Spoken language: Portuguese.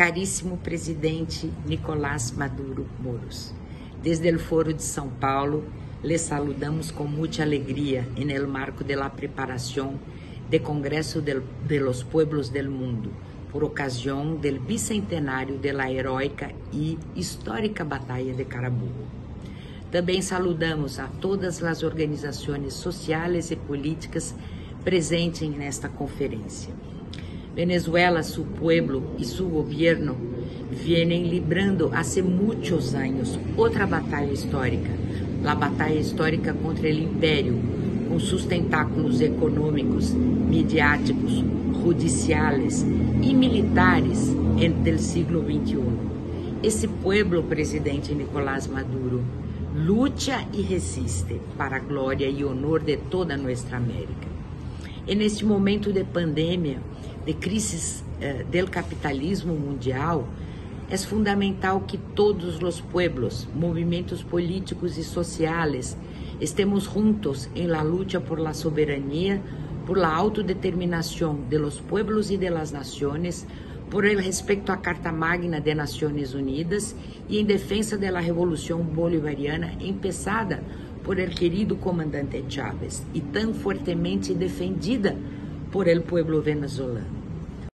caríssimo presidente Nicolás Maduro Moros. Desde o Foro de São Paulo, le saludamos com muita alegria en el marco de la preparación de Congresso de, los Pueblos del Mundo, por ocasião del bicentenário de la heroica e histórica Batalha de Carabobo. Também saludamos a todas as organizações sociais e políticas presentes nesta conferência. Venezuela, su pueblo y su gobierno vienen librando hace muchos años otra batalla histórica, la batalla histórica contra el imperio, com seus tentáculos econômicos, midiáticos, judiciais e militares entre o siglo XXI. Esse pueblo, presidente Nicolás Maduro, luta e resiste para a glória e honor de toda nossa América. E neste momento de pandemia, de crise eh, del capitalismo mundial, é fundamental que todos os pueblos, movimentos políticos e sociais, estemos juntos em la luta por la soberania, por la autodeterminação de los pueblos e de las naciones, por el respeito à Carta Magna de Nações Unidas e em defesa da Revolução Bolivariana, empezada por el querido comandante Chávez e tão fortemente defendida por el pueblo venezolano.